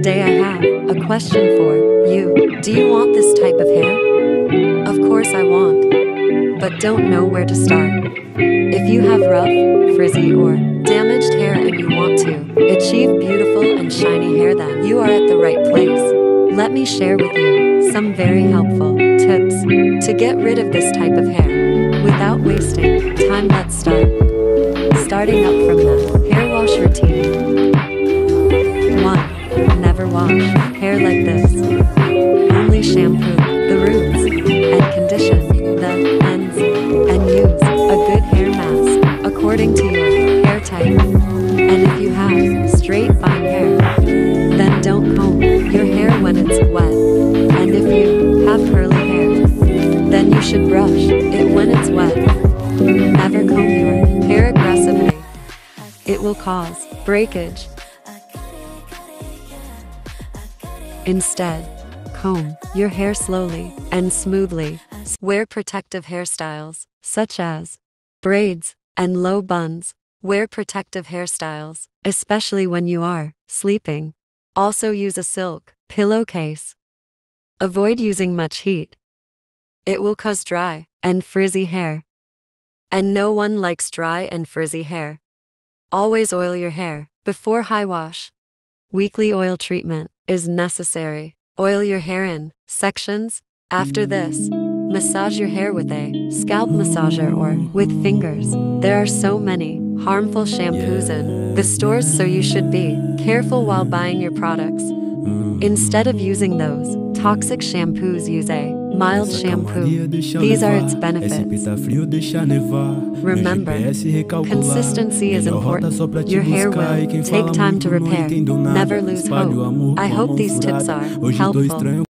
Today I have a question for you. Do you want this type of hair? Of course I want, but don't know where to start. If you have rough, frizzy, or damaged hair and you want to achieve beautiful and shiny hair, then you are at the right place. Let me share with you some very helpful tips to get rid of this type of hair without wasting time. Let's start. Starting up from the hair wash routine. 1. Never wash hair like this. Only shampoo the roots and condition the ends and use a good hair mask according to your hair type. And if you have straight fine hair, then don't comb your hair when it's wet. And if you have curly hair, then you should brush it when it's wet. Never comb your hair aggressively. It will cause breakage. Instead, comb your hair slowly and smoothly. Wear protective hairstyles, such as braids and low buns. Wear protective hairstyles, especially when you are sleeping. Also use a silk pillowcase. Avoid using much heat. It will cause dry and frizzy hair. And no one likes dry and frizzy hair. Always oil your hair before high wash. Weekly oil treatment is necessary. Oil your hair in sections. After this, massage your hair with a scalp massager or with fingers. There are so many harmful shampoos in the stores, so you should be careful while buying your products. Instead of using those toxic shampoos, use a mild shampoo. These are its benefits. Remember, consistency is important. Your hair will take time to repair. Never lose hope. I hope these tips are helpful.